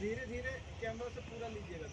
धीरे धीरे कैमरा से पूरा लीजिएगा